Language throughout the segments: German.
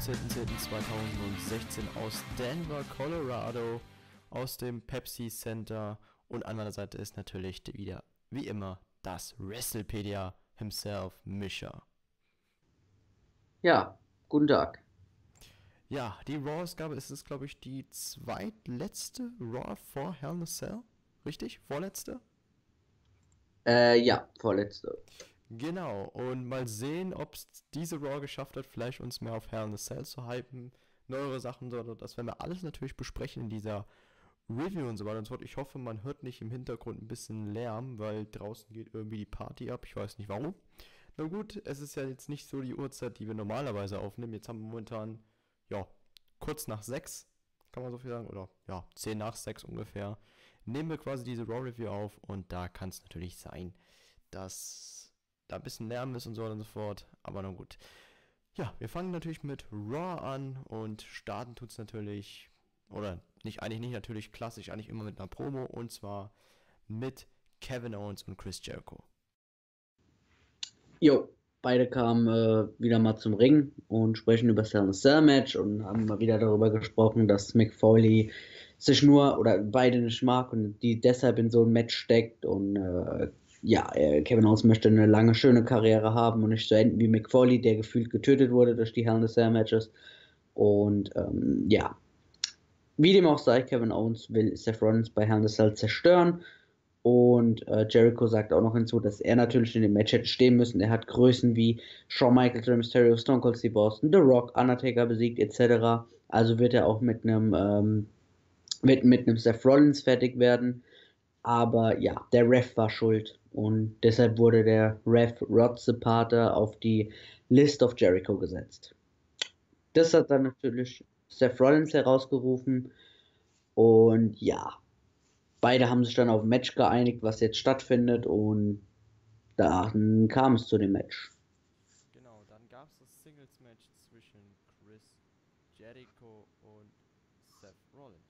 17.10.2016 aus Denver, Colorado, aus dem Pepsi Center. Und an meiner Seite ist natürlich wieder, wie immer, das WrestlePedia himself, Mischa. Ja, guten Tag. Ja, die Raw-Ausgabe ist es, glaube ich, die zweitletzte Raw vor Hell in a Cell. Richtig? Vorletzte? Äh, ja, vorletzte. Genau, und mal sehen, ob es diese Raw geschafft hat, vielleicht uns mehr auf Hell in a Cell zu hypen, neuere Sachen, so, das werden wir alles natürlich besprechen in dieser Review und so weiter und so fort. Ich hoffe, man hört nicht im Hintergrund ein bisschen Lärm, weil draußen geht irgendwie die Party ab. Ich weiß nicht warum. Na gut, es ist ja jetzt nicht so die Uhrzeit, die wir normalerweise aufnehmen. Jetzt haben wir momentan, ja, kurz nach sechs, kann man so viel sagen, oder ja, zehn nach sechs ungefähr. Nehmen wir quasi diese Raw Review auf und da kann es natürlich sein, dass da ein bisschen Lärm ist und so und so fort. Aber nun gut. Ja, wir fangen natürlich mit Raw an und starten tut es natürlich, oder nicht, eigentlich nicht natürlich klassisch, eigentlich immer mit einer Promo und zwar mit Kevin Owens und Chris Jericho. Jo, beide kamen äh, wieder mal zum Ring und sprechen über das Hell Cell Match und haben mal wieder darüber gesprochen, dass Mick Foley sich nur oder beide nicht mag und die deshalb in so ein Match steckt und äh, ja, äh, Kevin Owens möchte eine lange, schöne Karriere haben und nicht so enden wie Mick Foley, der gefühlt getötet wurde durch die Hell in the Cell Matches. Und ähm, ja, wie dem auch sei, Kevin Owens will Seth Rollins bei Hell in the Cell zerstören. Und äh, Jericho sagt auch noch hinzu, dass er natürlich in dem Match hätte stehen müssen. Er hat Größen wie Shawn Michaels, Rey Mysterio, Stone Cold Steve Austin, The Rock, Undertaker besiegt etc. Also wird er auch mit einem ähm, mit, mit einem Seth Rollins fertig werden. Aber ja, der Ref war schuld. Und deshalb wurde der Ref Rod Zapata auf die List of Jericho gesetzt. Das hat dann natürlich Seth Rollins herausgerufen. Und ja, beide haben sich dann auf ein Match geeinigt, was jetzt stattfindet. Und dann kam es zu dem Match. Genau, dann gab es das Singles-Match zwischen Chris Jericho und Seth Rollins.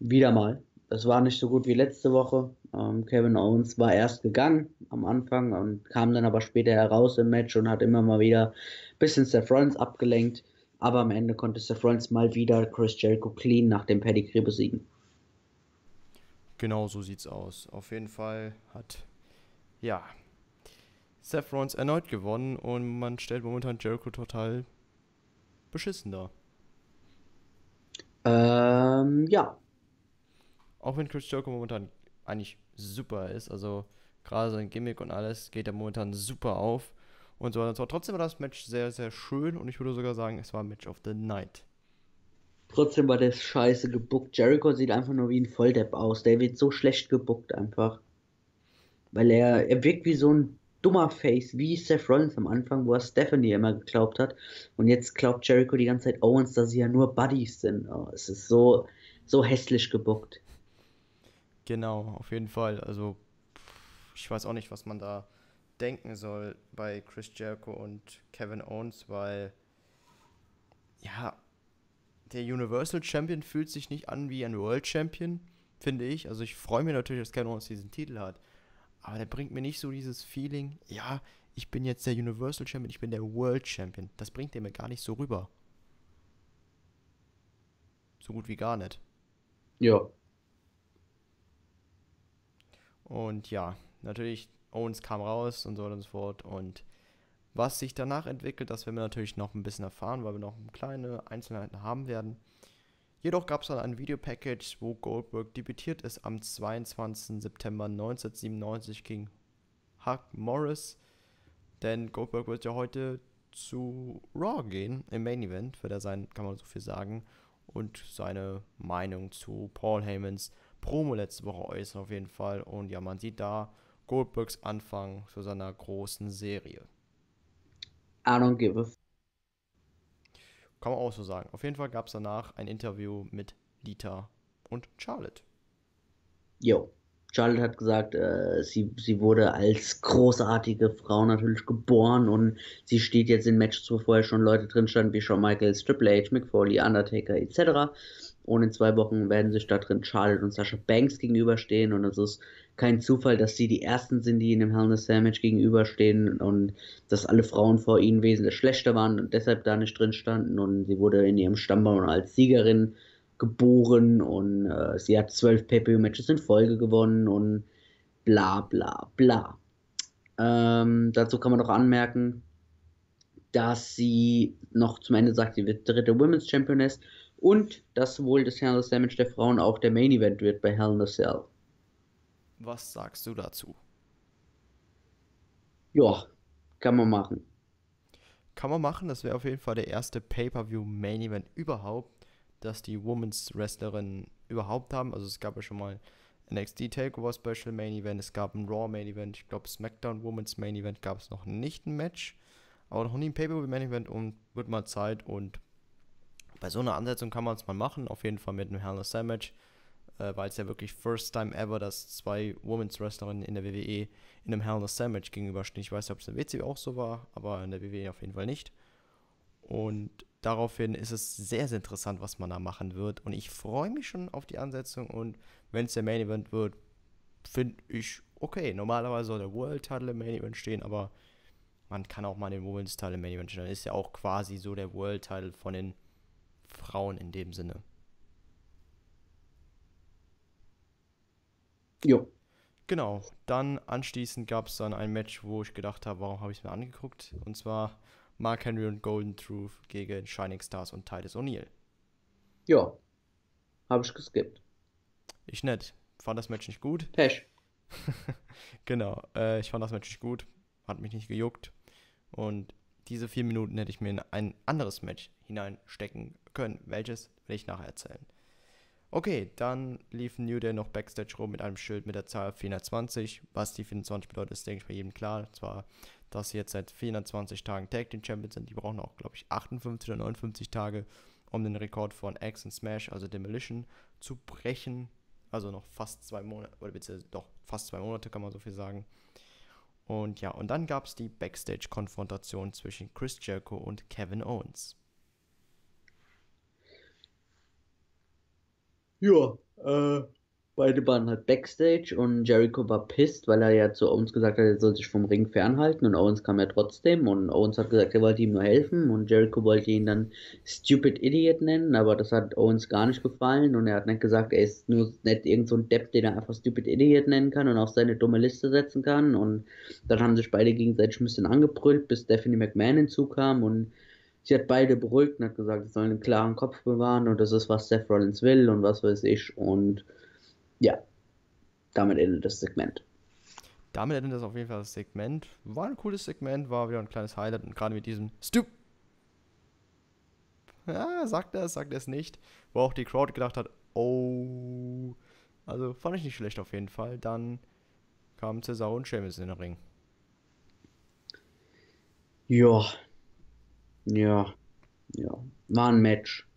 Wieder mal. Das war nicht so gut wie letzte Woche. Ähm, Kevin Owens war erst gegangen am Anfang und kam dann aber später heraus im Match und hat immer mal wieder ein bisschen Seth Rollins abgelenkt. Aber am Ende konnte Seth Rollins mal wieder Chris Jericho clean nach dem Pedigree besiegen. Genau so sieht's aus. Auf jeden Fall hat, ja, Seth Rollins erneut gewonnen und man stellt momentan Jericho total beschissen dar. Ähm, ja, auch wenn Chris Jericho momentan eigentlich super ist, also gerade sein Gimmick und alles geht er momentan super auf und so. Und trotzdem war das Match sehr, sehr schön und ich würde sogar sagen, es war Match of the Night. Trotzdem war das scheiße gebuckt. Jericho sieht einfach nur wie ein Volldepp aus. Der wird so schlecht gebuckt einfach. Weil er, er wirkt wie so ein dummer Face, wie Seth Rollins am Anfang, wo er Stephanie immer geglaubt hat. Und jetzt glaubt Jericho die ganze Zeit Owens, dass sie ja nur Buddies sind. Oh, es ist so, so hässlich gebuckt. Genau, auf jeden Fall. Also, ich weiß auch nicht, was man da denken soll bei Chris Jericho und Kevin Owens, weil, ja, der Universal Champion fühlt sich nicht an wie ein World Champion, finde ich. Also, ich freue mich natürlich, dass Kevin Owens diesen Titel hat. Aber der bringt mir nicht so dieses Feeling, ja, ich bin jetzt der Universal Champion, ich bin der World Champion. Das bringt er mir gar nicht so rüber. So gut wie gar nicht. Ja, und ja, natürlich, Owens kam raus und so und so fort. Und was sich danach entwickelt, das werden wir natürlich noch ein bisschen erfahren, weil wir noch kleine Einzelheiten haben werden. Jedoch gab es dann ein Videopackage, wo Goldberg debütiert ist am 22. September 1997 gegen Huck Morris. Denn Goldberg wird ja heute zu Raw gehen, im Main Event, wird er sein, kann man so viel sagen, und seine Meinung zu Paul Heymans Promo letzte Woche äußern auf jeden Fall. Und ja, man sieht da Goldbergs Anfang zu seiner großen Serie. I don't give a Kann man auch so sagen. Auf jeden Fall gab es danach ein Interview mit Lita und Charlotte. Jo. Charlotte hat gesagt, äh, sie, sie wurde als großartige Frau natürlich geboren und sie steht jetzt in Matches, wo vorher schon Leute drin standen, wie Shawn Michaels, Triple H, Mick Foley, Undertaker etc. Und in zwei Wochen werden sich da drin Charlotte und Sasha Banks gegenüberstehen. Und es ist kein Zufall, dass sie die ersten sind, die in dem Hell in a Cell Match gegenüberstehen und dass alle Frauen vor ihnen wesentlich schlechter waren und deshalb da nicht drin standen. Und sie wurde in ihrem Stammbaum als Siegerin geboren und äh, sie hat zwölf Pay-Per-View-Matches in Folge gewonnen und bla bla bla. Ähm, dazu kann man noch anmerken, dass sie noch zum Ende sagt, sie wird dritte Women's Championess und dass wohl das Hell in Cell Match der Frauen auch der Main Event wird bei Hell in a Cell. Was sagst du dazu? Ja, kann man machen. Kann man machen, das wäre auf jeden Fall der erste Pay-Per-View Main Event überhaupt, dass die Women's Wrestlerinnen überhaupt haben. Also es gab ja schon mal NXT Takeover Special Main Event, es gab ein Raw Main Event, ich glaube SmackDown Women's Main Event gab es noch nicht ein Match, aber noch nie ein Pay-Per-View Main Event und wird mal Zeit und bei so einer Ansetzung kann man es mal machen, auf jeden Fall mit einem Hell in a Cell Match, äh, weil es ja wirklich first time ever, dass zwei Women's Wrestlerinnen in der WWE in einem Hell in a Cell Match gegenüberstehen. Ich weiß nicht, ob es in der WCW auch so war, aber in der WWE auf jeden Fall nicht. Und daraufhin ist es sehr, sehr interessant, was man da machen wird. Und ich freue mich schon auf die Ansetzung. Und wenn es der Main Event wird, finde ich okay. Normalerweise soll der World Title im Main Event stehen, aber man kann auch mal den Women's Title im Main Event. Dann ist ja auch quasi so der World Title von den Frauen in dem Sinne. Jo. Genau, dann anschließend gab es dann ein Match, wo ich gedacht habe, warum habe ich es mir angeguckt? Und zwar Mark Henry und Golden Truth gegen Shining Stars und Titus O'Neil. Ja. Habe ich geskippt. Ich nicht. Fand das Match nicht gut. Pech. genau, äh, ich fand das Match nicht gut. Hat mich nicht gejuckt. Und diese vier Minuten hätte ich mir in ein anderes Match hineinstecken können. Welches will ich nachher erzählen. Okay, dann lief New Day noch Backstage rum mit einem Schild mit der Zahl 420. Was die 24 bedeutet, ist, denke ich, bei jedem klar. Und zwar, dass sie jetzt seit 420 Tagen Tag Team Champions sind. Die brauchen auch, glaube ich, 58 oder 59 Tage, um den Rekord von X und Smash, also Demolition, zu brechen. Also noch fast zwei Monate, oder beziehungsweise doch fast zwei Monate, kann man so viel sagen. Und ja, und dann gab es die Backstage-Konfrontation zwischen Chris Jericho und Kevin Owens. Ja, äh, beide waren halt Backstage und Jericho war pissed, weil er ja zu Owens gesagt hat, er soll sich vom Ring fernhalten und Owens kam ja trotzdem und Owens hat gesagt, er wollte ihm nur helfen und Jericho wollte ihn dann Stupid Idiot nennen, aber das hat Owens gar nicht gefallen und er hat nicht gesagt, er ist nur nicht irgend so ein Depp, den er einfach Stupid Idiot nennen kann und auf seine dumme Liste setzen kann und dann haben sich beide gegenseitig ein bisschen angebrüllt, bis Stephanie McMahon hinzukam und sie hat beide beruhigt und hat gesagt, sie sollen einen klaren Kopf bewahren und das ist, was Seth Rollins will und was weiß ich. Und ja, damit endet das Segment. Damit endet das auf jeden Fall das Segment. War ein cooles Segment, war wieder ein kleines Highlight und gerade mit diesem Stup. Ja, sagt er es, sagt er es nicht. Wo auch die Crowd gedacht hat, oh. Also fand ich nicht schlecht auf jeden Fall. Dann kamen Cesaro und Sheamus in den Ring. Ja, ja, ja. War ein Match.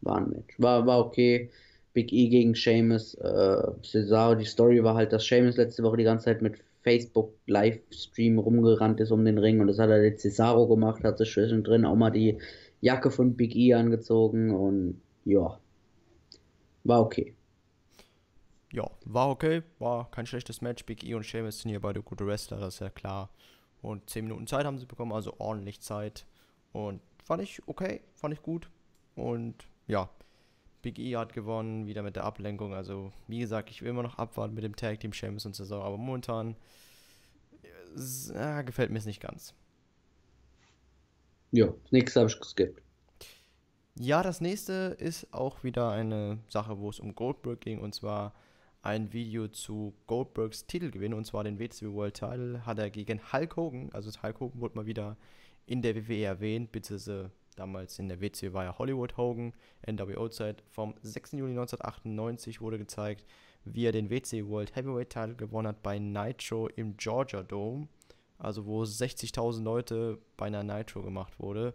War ein Match. War, war okay. Big E gegen Sheamus. Äh, Cesaro, die Story war halt, dass Sheamus letzte Woche die ganze Zeit mit Facebook Livestream rumgerannt ist um den Ring und das hat er jetzt Cesaro gemacht, hat sich zwischendrin auch mal die Jacke von Big E angezogen und ja, war okay. Ja, war okay, war kein schlechtes Match. Big E und Sheamus sind hier beide gute Wrestler, das ist ja klar. Und 10 Minuten Zeit haben sie bekommen, also ordentlich Zeit. Und fand ich okay, fand ich gut. Und ja, Big E hat gewonnen, wieder mit der Ablenkung. Also, wie gesagt, ich will immer noch abwarten mit dem Tag Team Sheamus und Saison, aber momentan äh, gefällt mir es nicht ganz. Ja, das nächste habe ich geskippt. Ja, das nächste ist auch wieder eine Sache, wo es um Goldberg ging und zwar ein Video zu Goldbergs Titelgewinn und zwar den WCW World Title hat er gegen Hulk Hogan, also Hulk Hogan wurde mal wieder in der WWE erwähnt, beziehungsweise damals in der WCW war ja Hollywood Hogan, NWO-Zeit. Vom 6. Juli 1998 wurde gezeigt, wie er den WCW World Heavyweight Title gewonnen hat bei Nitro im Georgia Dome. Also wo 60.000 Leute bei einer Nitro gemacht wurde,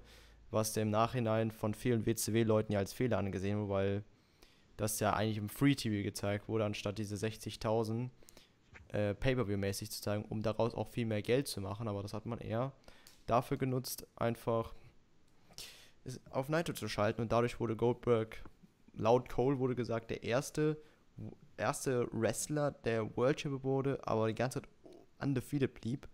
was im Nachhinein von vielen WCW-Leuten ja als Fehler angesehen wurde, weil das ja eigentlich im Free TV gezeigt wurde, anstatt diese 60.000 äh, Pay-Per-View-mäßig zu zeigen, um daraus auch viel mehr Geld zu machen. Aber das hat man eher dafür genutzt, einfach auf Nitro zu schalten und dadurch wurde Goldberg laut Cole wurde gesagt, der erste, erste Wrestler, der World Champion wurde, aber die ganze Zeit undefeated blieb.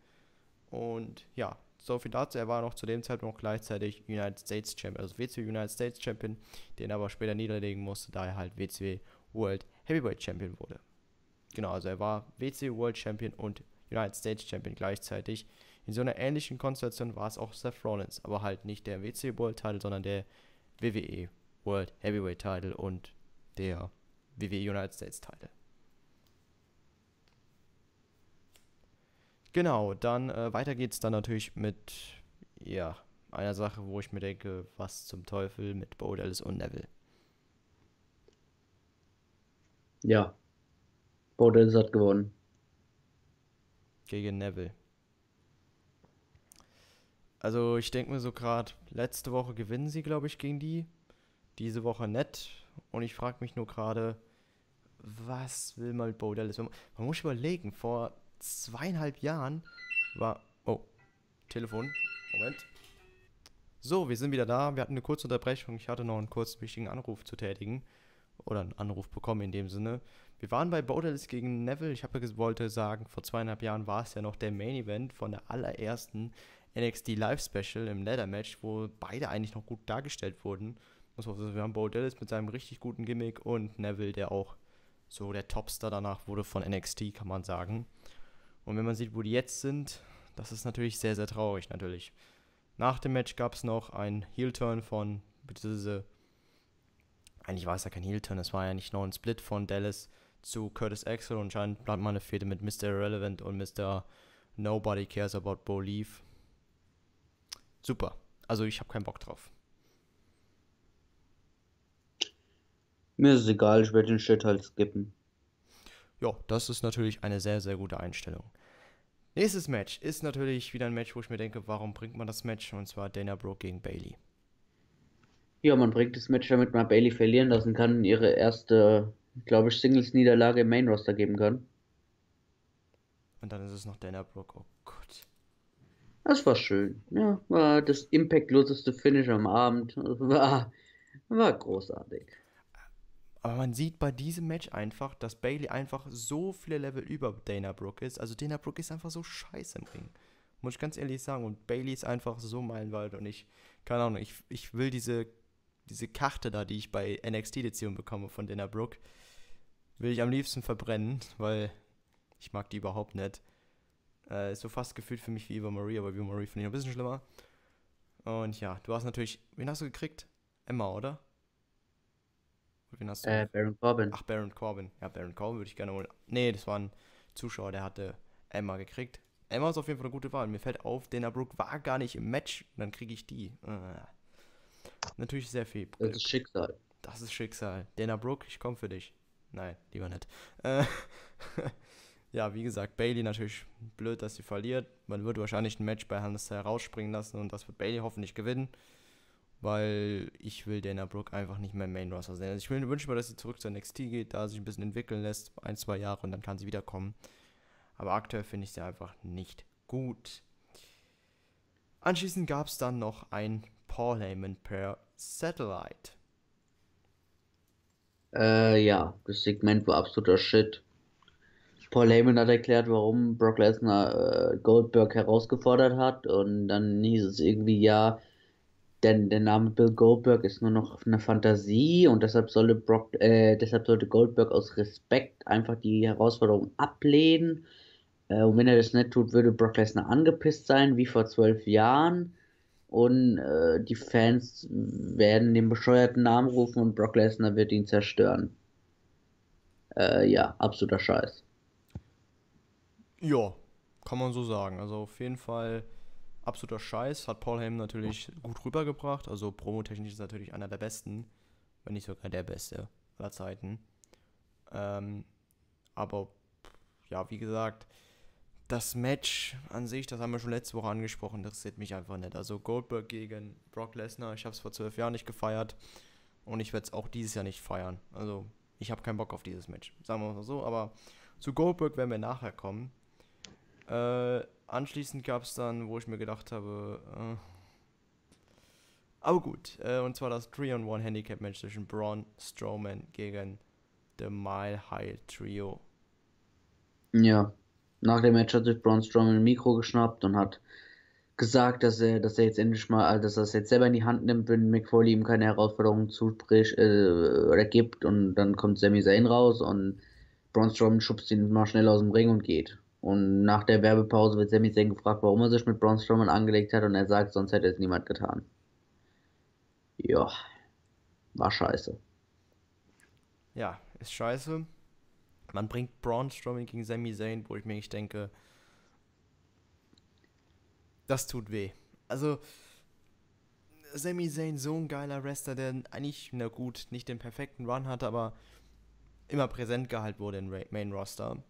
Und ja, so viel dazu. Er war noch zu dem Zeitpunkt gleichzeitig United States Champion, also WCW United States Champion, den er aber später niederlegen musste, da er halt WCW World Heavyweight Champion wurde. Genau, also er war WCW World Champion und United States Champion gleichzeitig. In so einer ähnlichen Konstellation war es auch Seth Rollins, aber halt nicht der WCW World Title, sondern der WWE World Heavyweight Title und der WWE United States Title. Genau, dann äh, weiter geht's dann natürlich mit, ja, einer Sache, wo ich mir denke, was zum Teufel mit Bo Dallas und Neville. Ja, Bo Dallas hat gewonnen. Gegen Neville. Also ich denke mir so gerade, letzte Woche gewinnen sie, glaube ich, gegen die. Diese Woche nett. Und ich frage mich nur gerade, was will mal Bo Dallas? Man muss überlegen, vor zweieinhalb Jahren war. Oh, Telefon. Moment. So, wir sind wieder da. Wir hatten eine kurze Unterbrechung. Ich hatte noch einen kurzen wichtigen Anruf zu tätigen. Oder einen Anruf bekommen in dem Sinne. Wir waren bei Borderless gegen Neville. Ich habe wollte sagen, vor zweieinhalb Jahren war es ja noch der Main Event von der allerersten NXT Live Special im Leather Match, wo beide eigentlich noch gut dargestellt wurden. wir haben Bo Dallas mit seinem richtig guten Gimmick und Neville, der auch so der Topstar danach wurde von NXT, kann man sagen. Und wenn man sieht, wo die jetzt sind, das ist natürlich sehr, sehr traurig, natürlich. Nach dem Match gab es noch einen Heel-Turn von, beziehungsweise, eigentlich war es ja kein Heel-Turn, es war ja nicht noch ein Split von Dallas zu Curtis Axel und scheint bleibt mal eine Fehde mit Mr. Irrelevant und Mr. Nobody Cares About Bo Leaf. Super. Also ich habe keinen Bock drauf. Mir ist es egal, ich werde den Shit halt skippen. Ja, das ist natürlich eine sehr, sehr gute Einstellung. Nächstes Match ist natürlich wieder ein Match, wo ich mir denke, warum bringt man das Match? Und zwar Dana Brooke gegen Bailey. Ja, man bringt das Match, damit man Bailey verlieren lassen kann, ihre erste, glaube ich, Singles-Niederlage im Main Roster geben kann. Und dann ist es noch Dana Brooke. Oh. Das war schön. Ja, war das impactloseste Finish am Abend. War, war großartig. Aber man sieht bei diesem Match einfach, dass Bailey einfach so viele Level über Dana Brooke ist. Also Dana Brooke ist einfach so scheiße im Ring. Muss ich ganz ehrlich sagen. Und Bailey ist einfach so meilenweit. Und ich, keine Ahnung, ich, ich will diese, diese Karte da, die ich bei NXT-Edition bekomme von Dana Brooke, will ich am liebsten verbrennen, weil ich mag die überhaupt nicht. Äh, ist so fast gefühlt für mich wie Eva Marie, aber Eva Marie finde ich ein bisschen schlimmer. Und ja, du hast natürlich, wen hast du gekriegt? Emma, oder? Wen hast du? Äh, Baron Corbin. Ach, Baron Corbin. Ja, Baron Corbin würde ich gerne holen. Nee, das war ein Zuschauer, der hatte Emma gekriegt. Emma ist auf jeden Fall eine gute Wahl. Mir fällt auf, Dana Brooke war gar nicht im Match. dann kriege ich die. Äh. Natürlich sehr viel. Das ist Schicksal. Das ist Schicksal. Dana Brooke, ich komme für dich. Nein, lieber nicht. Äh, ja, wie gesagt, Bailey natürlich blöd, dass sie verliert. Man wird wahrscheinlich ein Match bei Hannes herausspringen lassen und das wird Bailey hoffentlich gewinnen weil ich will Dana Brooke einfach nicht mehr im Main Roster sehen. Also ich wünsche mir, dass sie zurück zur NXT geht, da sich ein bisschen entwickeln lässt, ein, zwei Jahre und dann kann sie wiederkommen. Aber aktuell finde ich sie einfach nicht gut. Anschließend gab es dann noch ein Paul Heyman per Satellite. Äh, ja, das Segment war absoluter Shit. Paul Heyman hat erklärt, warum Brock Lesnar äh, Goldberg herausgefordert hat und dann hieß es irgendwie, ja, denn der Name Bill Goldberg ist nur noch eine Fantasie und deshalb sollte Brock, äh, deshalb sollte Goldberg aus Respekt einfach die Herausforderung ablehnen. Äh, und wenn er das nicht tut, würde Brock Lesnar angepisst sein, wie vor zwölf Jahren. Und äh, die Fans werden den bescheuerten Namen rufen und Brock Lesnar wird ihn zerstören. Äh, ja, absoluter Scheiß. Ja, kann man so sagen. Also auf jeden Fall absoluter Scheiß. Hat Paul Heyman natürlich gut rübergebracht. Also promotechnisch ist natürlich einer der besten, wenn nicht sogar der beste aller Zeiten. Ähm, aber ja, wie gesagt, das Match an sich, das haben wir schon letzte Woche angesprochen, interessiert mich einfach nicht. Also Goldberg gegen Brock Lesnar, ich habe es vor zwölf Jahren nicht gefeiert und ich werde es auch dieses Jahr nicht feiern. Also ich habe keinen Bock auf dieses Match, sagen wir mal so. Aber zu Goldberg werden wir nachher kommen. Äh, anschließend gab es dann, wo ich mir gedacht habe, äh, Aber gut, äh, und zwar das 3-on-1 Handicap-Match zwischen Braun Strowman gegen The Mile High Trio. Ja, nach dem Match hat sich Braun Strowman ein Mikro geschnappt und hat gesagt, dass er, dass er jetzt endlich mal, also dass er es jetzt selber in die Hand nimmt, wenn Mick Foley ihm keine Herausforderung zuspricht äh, oder gibt und dann kommt Sami Zayn raus und Braun Strowman schubst ihn mal schnell aus dem Ring und geht. Und nach der Werbepause wird Sami Zayn gefragt, warum er sich mit Braun Strowman angelegt hat und er sagt, sonst hätte es niemand getan. Ja, war scheiße. Ja, ist scheiße. Man bringt Braun Strowman gegen Sami Zayn, wo ich mir nicht denke, das tut weh. Also, Sami Zayn, so ein geiler Wrestler, der eigentlich, na gut, nicht den perfekten Run hatte, aber immer präsent gehalten wurde im Main Roster.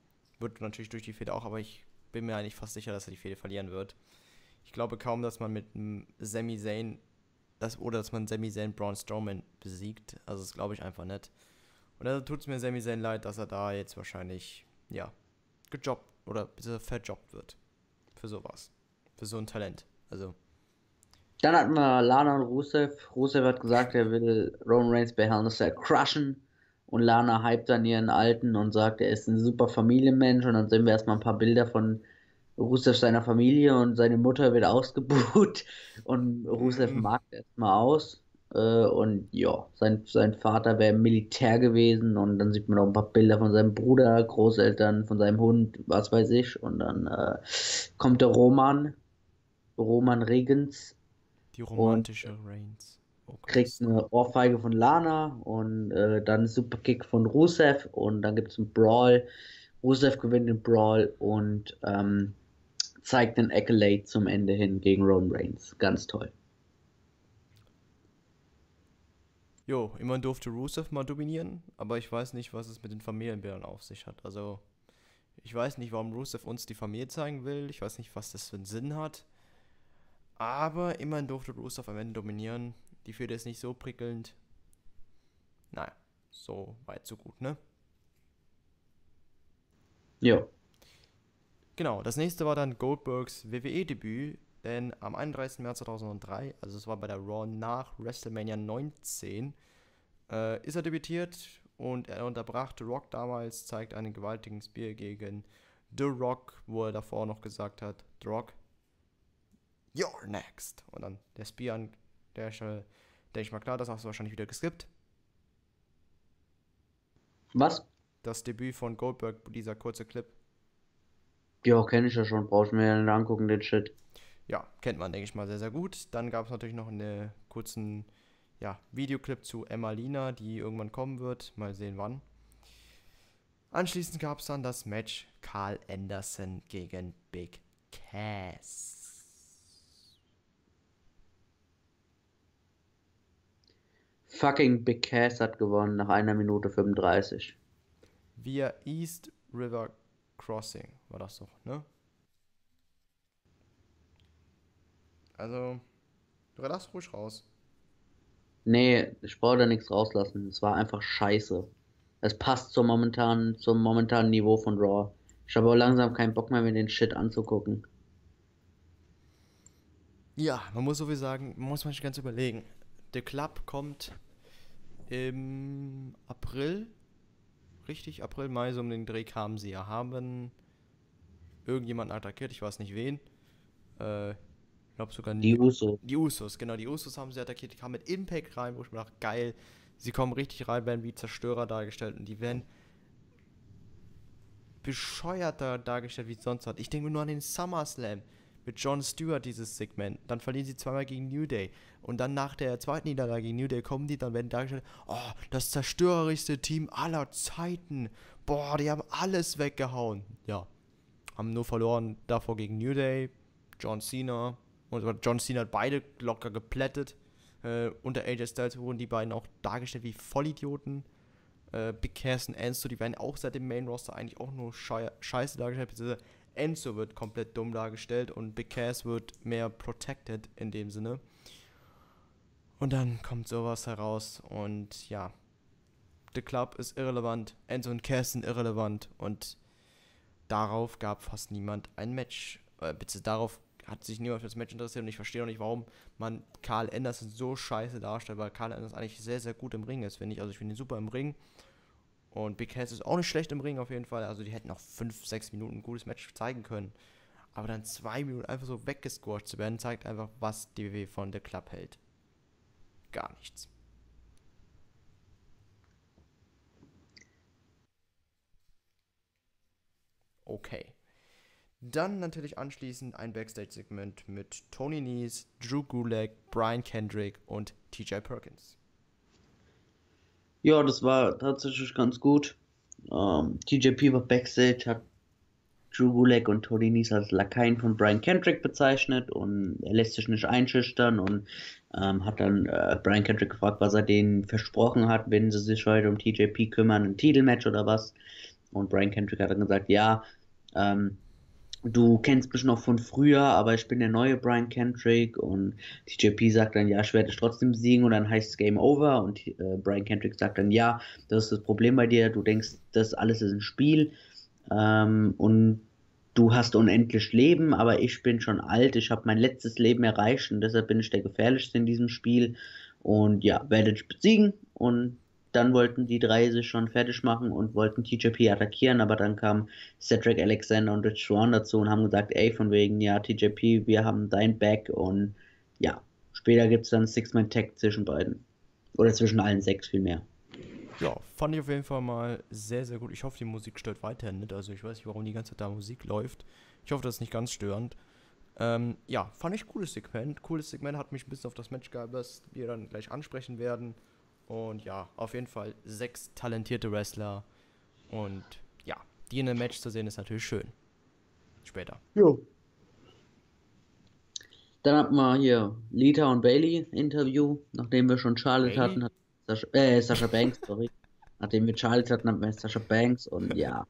Wird natürlich durch die Fehde auch, aber ich bin mir eigentlich fast sicher, dass er die Fehde verlieren wird. Ich glaube kaum, dass man mit Sami Zayn das, oder dass man Sami Zayn Braun Strowman besiegt. Also das glaube ich einfach nicht. Und da tut es mir Sami Zayn leid, dass er da jetzt wahrscheinlich, ja, gejobbt oder verjobbt wird. Für sowas. Für so ein Talent. Also. Dann hatten wir Lana und Rusev. Rusev hat gesagt, er will Roman Reigns bei Hell in a Cell crushen. Und Lana hypt dann ihren Alten und sagt, er ist ein super Familienmensch. Und dann sehen wir erstmal ein paar Bilder von Rusev seiner Familie und seine Mutter wird ausgebucht. Und Rusev mhm. mag erstmal aus. Äh, und ja, sein, sein Vater wäre Militär gewesen. Und dann sieht man auch ein paar Bilder von seinem Bruder, Großeltern, von seinem Hund, was weiß ich. Und dann äh, kommt der Roman Roman Regens. Die romantische Reigns. Oh, kriegt eine Ohrfeige von Lana und äh, dann ein Superkick von Rusev und dann gibt es einen Brawl. Rusev gewinnt den Brawl und ähm, zeigt den Accolade zum Ende hin gegen Roman Reigns. Ganz toll. Jo, immerhin durfte Rusev mal dominieren, aber ich weiß nicht, was es mit den Familienbildern auf sich hat. Also, ich weiß nicht, warum Rusev uns die Familie zeigen will. Ich weiß nicht, was das für einen Sinn hat. Aber immerhin durfte Rusev am Ende dominieren. Die Fehde ist nicht so prickelnd. Naja, so weit, so gut, ne? Ja. Genau, das nächste war dann Goldbergs WWE-Debüt, denn am 31. März 2003, also es war bei der Raw nach WrestleMania 19, äh, ist er debütiert und er unterbrachte Rock damals, zeigt einen gewaltigen Spear gegen The Rock, wo er davor noch gesagt hat, The Rock, You're next. Und dann der Spear an der Stelle, denke ich mal klar, das hast du wahrscheinlich wieder geskippt. Was? Das Debüt von Goldberg, dieser kurze Clip. Ja, kenne ich ja schon, brauchst du mir ja nicht angucken, den Shit. Ja, kennt man, denke ich mal, sehr, sehr gut. Dann gab es natürlich noch einen kurzen ja, Videoclip zu Emma Lina, die irgendwann kommen wird. Mal sehen wann. Anschließend gab es dann das Match Carl Anderson gegen Big Cass. Fucking Big Cass hat gewonnen nach einer Minute 35. Via East River Crossing war das doch, ne? Also, lass ruhig raus. Nee, ich brauche da nichts rauslassen. Es war einfach scheiße. Es passt zum momentanen, zum momentanen Niveau von Raw. Ich habe aber langsam keinen Bock mehr, mir den Shit anzugucken. Ja, man muss so viel sagen, man muss sich ganz überlegen. Der Club kommt im April, richtig, April, Mai, so um den Dreh kamen sie ja, haben irgendjemanden attackiert, ich weiß nicht wen. Äh, ich glaube sogar die Usos. Die Usos, genau, die Usos haben sie attackiert, die kamen mit Impact rein, wo ich mir dachte, geil, sie kommen richtig rein, werden wie Zerstörer dargestellt und die werden bescheuerter dargestellt wie sonst was. Ich denke nur an den SummerSlam mit John Stewart dieses Segment. Dann verlieren sie zweimal gegen New Day. Und dann nach der zweiten Niederlage gegen New Day kommen die, dann werden dargestellt, oh, das zerstörerischste Team aller Zeiten. Boah, die haben alles weggehauen. Ja. Haben nur verloren davor gegen New Day, John Cena. Und John Cena hat beide locker geplättet. Äh, unter AJ Styles wurden die beiden auch dargestellt wie Vollidioten. Äh, Big Cass und Enzo, die werden auch seit dem Main Roster eigentlich auch nur Scheiße dargestellt. Enzo wird komplett dumm dargestellt und Big Cass wird mehr protected in dem Sinne. Und dann kommt sowas heraus und ja, The Club ist irrelevant, Enzo und Cass sind irrelevant und darauf gab fast niemand ein Match. Äh, bitte darauf hat sich niemand für das Match interessiert und ich verstehe auch nicht, warum man Karl Anderson so scheiße darstellt, weil Karl Anderson eigentlich sehr, sehr gut im Ring ist, finde ich. Also ich finde ihn super im Ring. Und Big Cass ist auch nicht schlecht im Ring auf jeden Fall. Also die hätten auch 5, 6 Minuten ein gutes Match zeigen können. Aber dann zwei Minuten einfach so weggesquasht zu werden, zeigt einfach, was die WWE von der Club hält. Gar nichts. Okay. Dann natürlich anschließend ein Backstage-Segment mit Tony Nese, Drew Gulak, Brian Kendrick und TJ Perkins. Ja, das war tatsächlich ganz gut. Ähm, TJP war Backstage, hat Drew Gulak und Tony Nese als Lakaien von Brian Kendrick bezeichnet und er lässt sich nicht einschüchtern und ähm, hat dann äh, Brian Kendrick gefragt, was er denen versprochen hat, wenn sie sich heute um TJP kümmern, ein Titelmatch oder was. Und Brian Kendrick hat dann gesagt, ja, ähm, du kennst mich noch von früher, aber ich bin der neue Brian Kendrick und TJP sagt dann, ja, ich werde dich trotzdem siegen und dann heißt es Game Over und äh, Brian Kendrick sagt dann, ja, das ist das Problem bei dir, du denkst, das alles ist ein Spiel ähm, und du hast unendlich Leben, aber ich bin schon alt, ich habe mein letztes Leben erreicht und deshalb bin ich der gefährlichste in diesem Spiel. Und ja, werde dich besiegen und dann wollten die drei sich schon fertig machen und wollten TJP attackieren, aber dann kam Cedric Alexander und Rich Swan dazu und haben gesagt, ey, von wegen, ja, TJP, wir haben dein Back und ja, später gibt es dann Six-Man-Tag zwischen beiden. Oder zwischen allen sechs vielmehr. Ja, fand ich auf jeden Fall mal sehr, sehr gut. Ich hoffe, die Musik stört weiterhin nicht. Also ich weiß nicht, warum die ganze Zeit da Musik läuft. Ich hoffe, das ist nicht ganz störend. Ähm, ja, fand ich cooles Segment. Cooles Segment hat mich ein bisschen auf das Match gehabt, das wir dann gleich ansprechen werden. Und ja, auf jeden Fall sechs talentierte Wrestler. Und ja, die in einem Match zu sehen, ist natürlich schön. Später. Jo. Dann hatten wir hier Lita und Bailey Interview, nachdem wir schon Charlotte Bailey? hatten. Hat Sascha, äh, Sascha Banks, sorry. nachdem wir Charlotte hatten, hatten wir Sascha Banks und ja.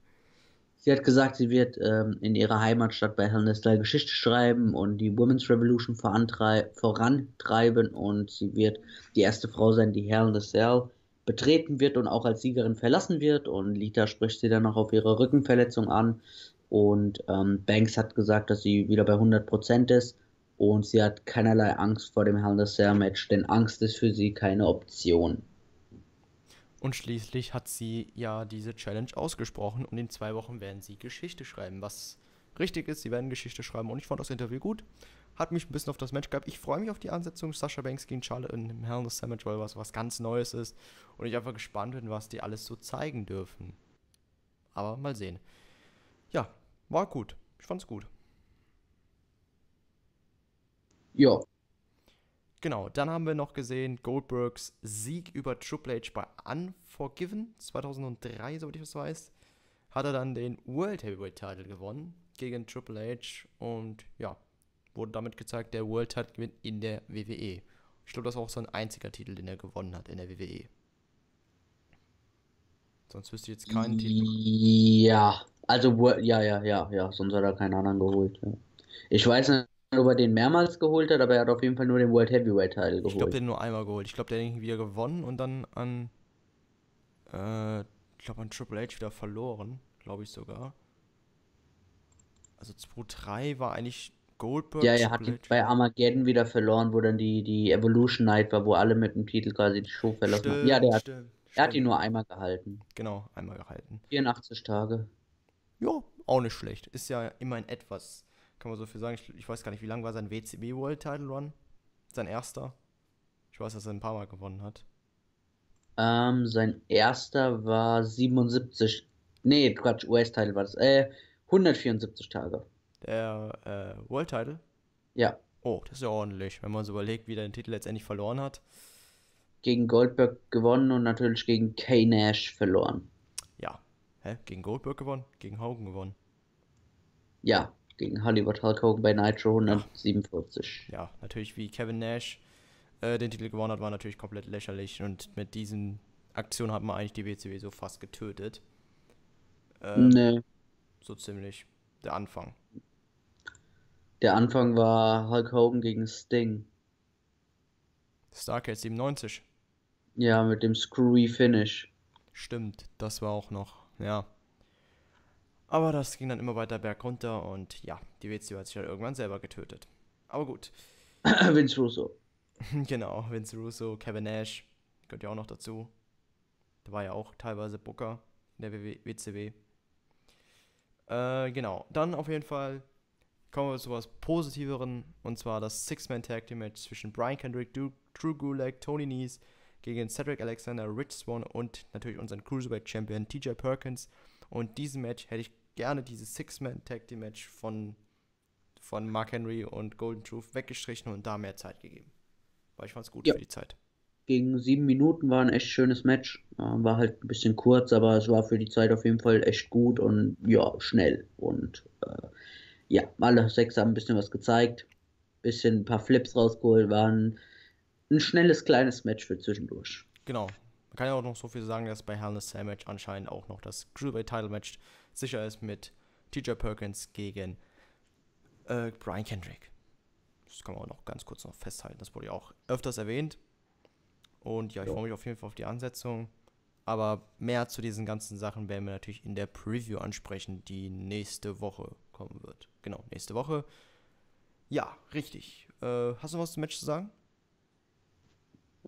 Sie hat gesagt, sie wird ähm, in ihrer Heimatstadt bei Cell Geschichte schreiben und die Women's Revolution vorantreiben und sie wird die erste Frau sein, die Cell betreten wird und auch als Siegerin verlassen wird. Und Lita spricht sie dann noch auf ihre Rückenverletzung an. Und ähm, Banks hat gesagt, dass sie wieder bei 100% ist. Und sie hat keinerlei Angst vor dem Hell in a Cell Match, denn Angst ist für sie keine Option. Und schließlich hat sie ja diese Challenge ausgesprochen und in zwei Wochen werden sie Geschichte schreiben, was richtig ist. Sie werden Geschichte schreiben und ich fand das Interview gut. Hat mich ein bisschen auf das Match gehabt. Ich freue mich auf die Ansetzung Sascha Banks gegen Charlotte in Hell in a Sandwich, weil was was ganz Neues ist und ich einfach gespannt bin, was die alles so zeigen dürfen. Aber mal sehen. Ja, war gut. Ich fand's gut. Ja, Genau, dann haben wir noch gesehen Goldbergs Sieg über Triple H bei Unforgiven 2003, soweit ich das weiß. Hat er dann den World Heavyweight Title gewonnen gegen Triple H und ja, wurde damit gezeigt, der World Title gewinnt in der WWE. Ich glaube, das war auch so ein einziger Titel, den er gewonnen hat in der WWE. Sonst wüsste ich jetzt keinen Titel. Ja, also ja, ja, ja, ja, sonst hat er keinen anderen geholt. Ja. Ich weiß nicht, ob er den mehrmals geholt hat, aber er hat auf jeden Fall nur den World Heavyweight Title geholt. Ich glaube, den nur einmal geholt. Ich glaube, der hat ihn wieder gewonnen und dann an, äh, ich glaube, an Triple H wieder verloren, glaube ich sogar. Also 2-3 war eigentlich Goldberg. Ja, er hat bei Armageddon wieder verloren, wo dann die, die Evolution Night war, wo alle mit dem Titel quasi die Show verlassen haben. Ja, der hat, stimmt, er hat ihn nur einmal gehalten. Genau, einmal gehalten. 84 Tage. Ja, auch nicht schlecht. Ist ja immerhin etwas kann man so viel sagen. Ich, ich weiß gar nicht, wie lang war sein WCB World Title Run? Sein erster? Ich weiß, dass er ein paar Mal gewonnen hat. Ähm, sein erster war 77. Nee, Quatsch, US-Title war das. Äh, 174 Tage. Der äh, World Title? Ja. Oh, das ist ja ordentlich, wenn man so überlegt, wie der den Titel letztendlich verloren hat. Gegen Goldberg gewonnen und natürlich gegen Kay Nash verloren. Ja. Hä? Gegen Goldberg gewonnen? Gegen Hogan gewonnen? Ja, gegen Hollywood Hulk Hogan bei Nitro 147. Ja, natürlich wie Kevin Nash äh, den Titel gewonnen hat, war natürlich komplett lächerlich und mit diesen Aktionen hat man eigentlich die WCW so fast getötet. Ähm, nee. So ziemlich. Der Anfang. Der Anfang war Hulk Hogan gegen Sting. Starcade 97. Ja, mit dem Screwy Finish. Stimmt, das war auch noch, ja. Aber das ging dann immer weiter bergunter und ja, die WCW hat sich dann irgendwann selber getötet. Aber gut. Vince Russo. genau, Vince Russo, Kevin Nash, gehört ja auch noch dazu. Der war ja auch teilweise Booker in der WCW. Äh, genau, dann auf jeden Fall kommen wir zu was Positiveren und zwar das Six-Man Tag Team Match zwischen Brian Kendrick, Drew Gulak, Tony Nese gegen Cedric Alexander, Rich Swan und natürlich unseren Cruiserweight Champion TJ Perkins. Und diesen Match hätte ich gerne dieses Six-Man Tag Team Match von, von Mark Henry und Golden Truth weggestrichen und da mehr Zeit gegeben. Weil ich fand es gut ja. für die Zeit. Gegen sieben Minuten war ein echt schönes Match. War halt ein bisschen kurz, aber es war für die Zeit auf jeden Fall echt gut und ja, schnell. Und äh, ja, alle sechs haben ein bisschen was gezeigt. Bisschen ein paar Flips rausgeholt, waren ein schnelles kleines Match für zwischendurch. Genau. Man kann ja auch noch so viel sagen, dass bei Hell in a Cell Match anscheinend auch noch das Cruiserweight Title Match sicher ist mit TJ Perkins gegen äh, Brian Kendrick. Das kann man auch noch ganz kurz noch festhalten. Das wurde ja auch öfters erwähnt. Und ja, ich freue mich auf jeden Fall auf die Ansetzung. Aber mehr zu diesen ganzen Sachen werden wir natürlich in der Preview ansprechen, die nächste Woche kommen wird. Genau, nächste Woche. Ja, richtig. Äh, hast du was zum Match zu sagen?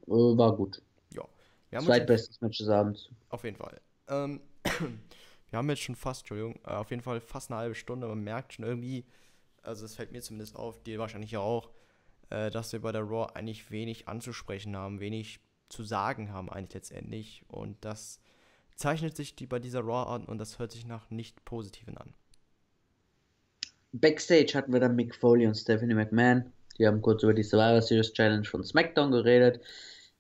Äh, war gut. Ja. Zweitbestes Match des Abends. Auf jeden Fall. Ähm, wir haben jetzt schon fast, Entschuldigung, äh, auf jeden Fall fast eine halbe Stunde. Man merkt schon irgendwie, also es fällt mir zumindest auf, dir wahrscheinlich ja auch, äh, dass wir bei der Raw eigentlich wenig anzusprechen haben, wenig zu sagen haben eigentlich letztendlich. Und das zeichnet sich die bei dieser Raw an und das hört sich nach nicht positiven an. Backstage hatten wir dann Mick Foley und Stephanie McMahon. Die haben kurz über die Survivor Series Challenge von SmackDown geredet.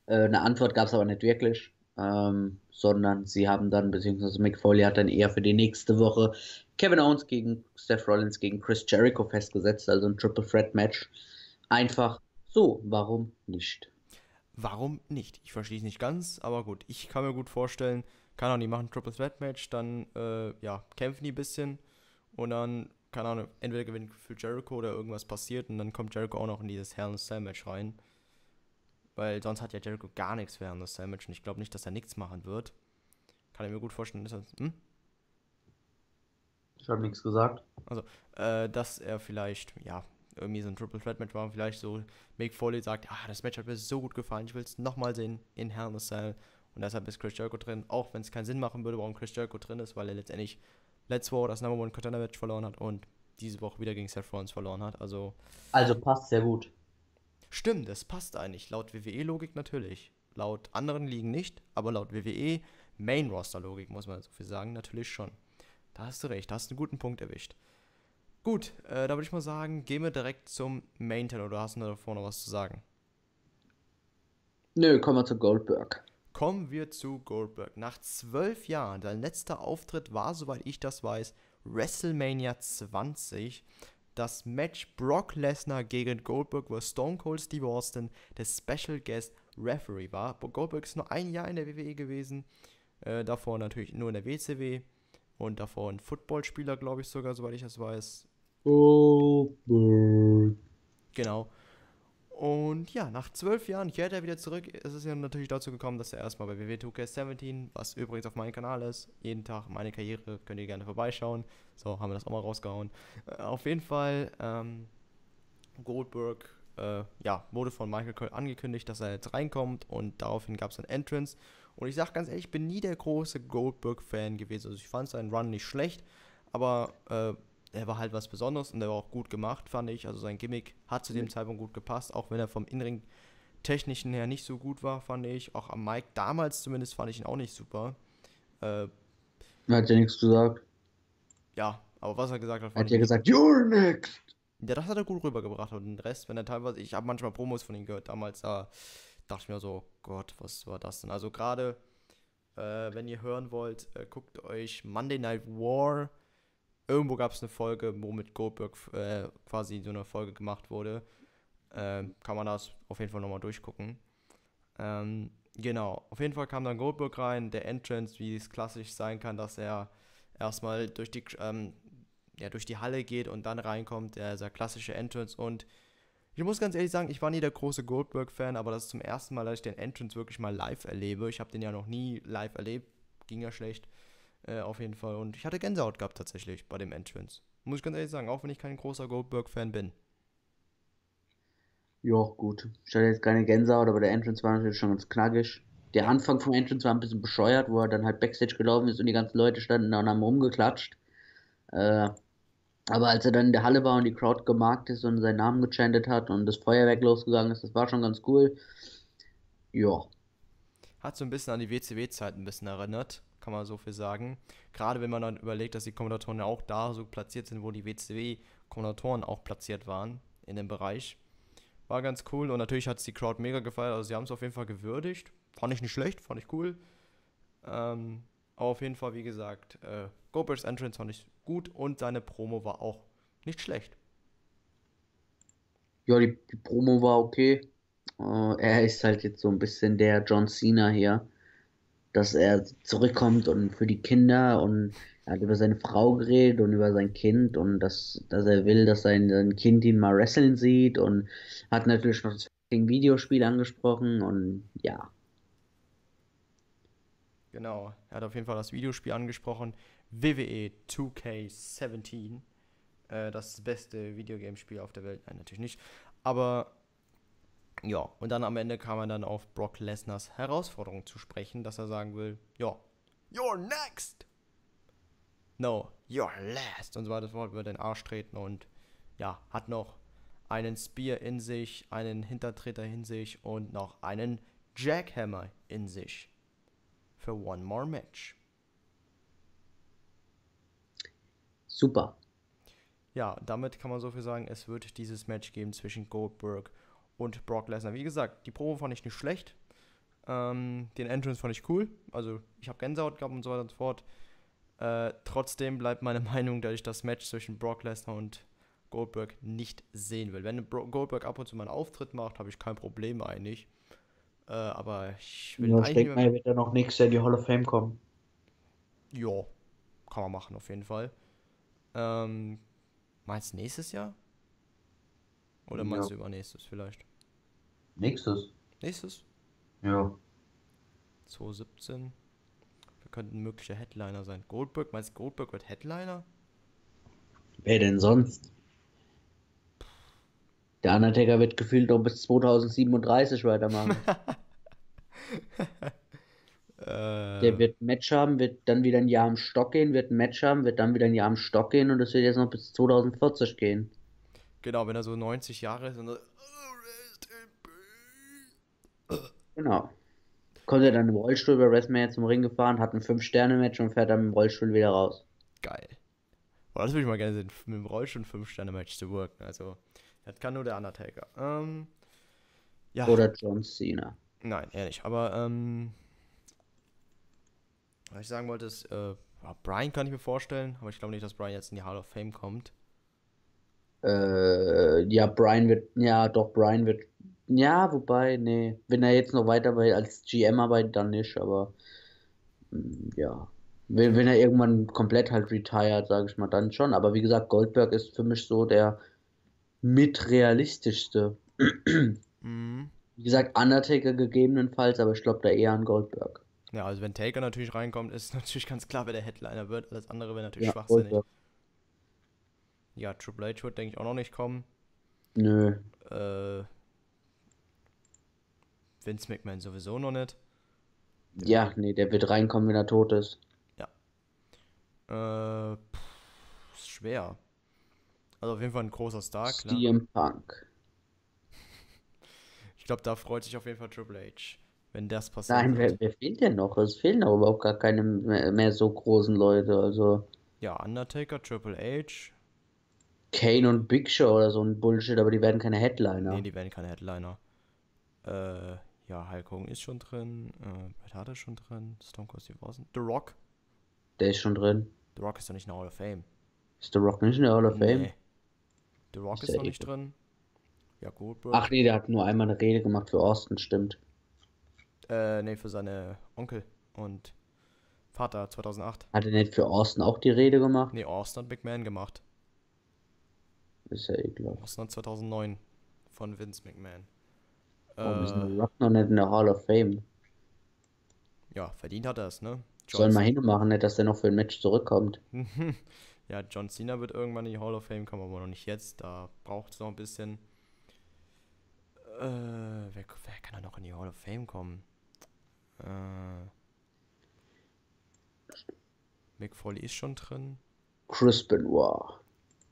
Äh, eine Antwort gab es aber nicht wirklich, ähm, sondern sie haben dann, beziehungsweise Mick Foley hat dann eher für die nächste Woche Kevin Owens gegen Seth Rollins gegen Chris Jericho festgesetzt, also ein Triple Threat Match. Einfach so, warum nicht? Warum nicht? Ich verstehe es nicht ganz, aber gut, ich kann mir gut vorstellen, kann auch nicht machen, Triple Threat Match, dann äh, ja, kämpfen die ein bisschen und dann, keine Ahnung, entweder gewinnt für Jericho oder irgendwas passiert und dann kommt Jericho auch noch in dieses Hell in Cell Match rein. Weil sonst hat ja Jericho gar nichts a Cell Match und ich glaube nicht, dass er nichts machen wird. Kann ich mir gut vorstellen, dass er, hm? Ich habe nichts gesagt. Also, äh, dass er vielleicht, ja, irgendwie so ein Triple Threat Match war, vielleicht so Mick Foley sagt, ah, das Match hat mir so gut gefallen, ich will es nochmal sehen in Hell in a Cell. Und deshalb ist Chris Jericho drin, auch wenn es keinen Sinn machen würde, warum Chris Jericho drin ist, weil er letztendlich letzte Woche das Number One Contender Match verloren hat und diese Woche wieder gegen Seth Rollins verloren hat. Also, also passt sehr gut. Stimmt, das passt eigentlich. Laut WWE-Logik natürlich. Laut anderen Ligen nicht, aber laut WWE Main-Roster-Logik, muss man so viel sagen, natürlich schon. Da hast du recht, da hast du einen guten Punkt erwischt. Gut, äh, da würde ich mal sagen, gehen wir direkt zum Main Teil oder hast du davor noch was zu sagen? Nö, kommen wir zu Goldberg. Kommen wir zu Goldberg. Nach zwölf Jahren, dein letzter Auftritt war, soweit ich das weiß, WrestleMania 20. Das Match Brock Lesnar gegen Goldberg, wo Stone Cold Steve Austin der Special Guest Referee war. Goldberg ist nur ein Jahr in der WWE gewesen, äh, davor natürlich nur in der WCW und davor ein Footballspieler, glaube ich sogar, soweit ich das weiß. Goldberg. Genau. Und ja, nach zwölf Jahren kehrt er wieder zurück. Es ist ja natürlich dazu gekommen, dass er erstmal bei WW 2K17, was übrigens auf meinem Kanal ist, jeden Tag meine Karriere, könnt ihr gerne vorbeischauen. So, haben wir das auch mal rausgehauen. Äh, auf jeden Fall, ähm, Goldberg, äh, ja, wurde von Michael Cole angekündigt, dass er jetzt reinkommt und daraufhin gab es ein Entrance. Und ich sag ganz ehrlich, ich bin nie der große Goldberg-Fan gewesen. Also ich fand seinen Run nicht schlecht, aber äh, er war halt was Besonderes und er war auch gut gemacht, fand ich. Also sein Gimmick hat zu dem mhm. Zeitpunkt gut gepasst, auch wenn er vom inneren technischen her nicht so gut war, fand ich. Auch am Mike damals zumindest fand ich ihn auch nicht super. Äh, er hat ja nichts gesagt. Ja, aber was er gesagt hat, fand er hat ja gesagt, you're next. Ja, das hat er gut rübergebracht und den Rest, wenn er teilweise, ich habe manchmal Promos von ihm gehört, damals da dachte ich mir so, Gott, was war das denn? Also gerade, äh, wenn ihr hören wollt, äh, guckt euch Monday Night War irgendwo gab es eine Folge, wo mit Goldberg äh, quasi so eine Folge gemacht wurde. Ähm, kann man das auf jeden Fall nochmal durchgucken. Ähm, genau, auf jeden Fall kam dann Goldberg rein, der Entrance, wie es klassisch sein kann, dass er erstmal durch die, ähm, ja, durch die Halle geht und dann reinkommt, der sehr klassische Entrance und ich muss ganz ehrlich sagen, ich war nie der große Goldberg-Fan, aber das ist zum ersten Mal, dass ich den Entrance wirklich mal live erlebe. Ich habe den ja noch nie live erlebt, ging ja schlecht. Äh, auf jeden Fall. Und ich hatte Gänsehaut gehabt tatsächlich bei dem Entrance. Muss ich ganz ehrlich sagen, auch wenn ich kein großer Goldberg-Fan bin. Ja, gut. Ich hatte jetzt keine Gänsehaut, aber der Entrance war natürlich schon ganz knackig. Der Anfang vom Entrance war ein bisschen bescheuert, wo er dann halt Backstage gelaufen ist und die ganzen Leute standen da und haben rumgeklatscht. Äh, aber als er dann in der Halle war und die Crowd gemarkt ist und seinen Namen gechantet hat und das Feuerwerk losgegangen ist, das war schon ganz cool. Ja. Hat so ein bisschen an die WCW-Zeit ein bisschen erinnert, kann man so viel sagen. Gerade wenn man dann überlegt, dass die Kommentatoren ja auch da so platziert sind, wo die WCW-Kommentatoren auch platziert waren in dem Bereich. War ganz cool und natürlich hat es die Crowd mega gefeiert. Also sie haben es auf jeden Fall gewürdigt. Fand ich nicht schlecht, fand ich cool. Ähm, aber auf jeden Fall, wie gesagt, äh, Goldbergs Entrance fand ich gut und seine Promo war auch nicht schlecht. Ja, die, die Promo war okay. Äh, er ist halt jetzt so ein bisschen der John Cena hier, dass er zurückkommt und für die Kinder und er hat über seine Frau geredet und über sein Kind und dass, dass er will, dass sein, sein Kind ihn mal wrestlen sieht und hat natürlich noch das Videospiel angesprochen und ja. Genau, er hat auf jeden Fall das Videospiel angesprochen. WWE 2K17. Äh, das beste Videogamespiel auf der Welt. Nein, natürlich nicht. Aber ja, und dann am Ende kam er dann auf Brock Lesners Herausforderung zu sprechen, dass er sagen will, ja, you're next. No, you're last. Und so weiter fort, über den Arsch treten und ja, hat noch einen Spear in sich, einen Hintertreter in sich und noch einen Jackhammer in sich. Für One More Match. Super. Ja, damit kann man so viel sagen, es wird dieses Match geben zwischen Goldberg und Brock Lesnar. Wie gesagt, die Probe fand ich nicht schlecht. Ähm, den Entrance fand ich cool. Also ich habe Gänsehaut gehabt und so weiter und so fort. Äh, trotzdem bleibt meine Meinung, dass ich das Match zwischen Brock Lesnar und Goldberg nicht sehen will. Wenn Bro Goldberg ab und zu mal einen Auftritt macht, habe ich kein Problem eigentlich. Äh, aber ich will ja, ich denke mal, er wird ja noch nächstes Jahr in die Hall of Fame kommen. Ja, kann man machen auf jeden Fall. Ähm, meinst du nächstes Jahr? Oder meinst ja. du übernächstes vielleicht? Nächstes. Nächstes? Ja. 2017. Wir könnten mögliche Headliner sein. Goldberg, meinst du Goldberg wird Headliner? Wer denn sonst? Der Undertaker wird gefühlt noch bis 2037 weitermachen. Äh. Der wird ein Match haben, wird dann wieder ein Jahr am Stock gehen, wird ein Match haben, wird dann wieder ein Jahr am Stock gehen und das wird jetzt noch bis 2040 gehen. Genau, wenn er so 90 Jahre ist und dann. Genau. Kommt er dann im Rollstuhl bei WrestleMania zum Ring gefahren, hat ein 5-Sterne-Match und fährt dann im Rollstuhl wieder raus. Geil. Boah, das würde ich mal gerne sehen, mit dem Rollstuhl ein 5-Sterne-Match zu worken. Also, das kann nur der Undertaker. Ähm, ja. Oder John Cena. Nein, ehrlich. Aber, ähm, was ich sagen wollte, ist, äh, Brian kann ich mir vorstellen, aber ich glaube nicht, dass Brian jetzt in die Hall of Fame kommt. Äh, ja, Brian wird, ja, doch, Brian wird, ja, wobei, nee, wenn er jetzt noch weiter bei, als GM arbeitet, dann nicht, aber, mm, ja. Wenn, wenn er irgendwann komplett halt retired, sage ich mal, dann schon. Aber wie gesagt, Goldberg ist für mich so der mitrealistischste. mhm. Wie gesagt, Undertaker gegebenenfalls, aber ich glaube da eher an Goldberg. Ja, also wenn Taker natürlich reinkommt, ist natürlich ganz klar, wer der Headliner wird. Alles andere wäre natürlich ja, schwachsinnig. Goldberg. Ja, Triple H wird, denke ich, auch noch nicht kommen. Nö. Äh, Vince McMahon sowieso noch nicht. Ja, nee, der wird reinkommen, wenn er tot ist. Ja. Äh, pff, ist schwer. Also auf jeden Fall ein großer Star, klar. CM Punk. Ich glaube, da freut sich auf jeden Fall Triple H wenn das passiert. Nein, wer, wer, fehlt denn noch? Es fehlen aber überhaupt gar keine mehr, mehr, so großen Leute. Also. Ja, Undertaker, Triple H. Kane und Big Show oder so ein Bullshit, aber die werden keine Headliner. Nee, die werden keine Headliner. Äh, ja, Hulk Hogan ist schon drin. Äh, Bret Hart ist schon drin. Stone Cold Steve Austin. The Rock. Der ist schon drin. The Rock ist doch nicht in der Hall of Fame. Ist The Rock nicht in der Hall of Fame? Nee. The Rock ist, ist noch nicht drin. Ja, gut. Ach nee, der hat nur einmal eine Rede gemacht für Austin, stimmt. Äh, nee, für seine Onkel und Vater 2008. Hat er nicht für Austin auch die Rede gemacht? Nee, Austin hat McMahon gemacht. Ist ja ekelhaft. Hat 2009 von Vince McMahon. Warum äh, ist Rock noch nicht in der Hall of Fame? Ja, verdient hat er es, ne? Sollen mal hinmachen, nicht, dass der noch für ein Match zurückkommt. ja, John Cena wird irgendwann in die Hall of Fame kommen, aber noch nicht jetzt. Da braucht es noch ein bisschen. Äh, wer, wer, kann da noch in die Hall of Fame kommen? Äh, Mick Foley ist schon drin. Chris Benoit.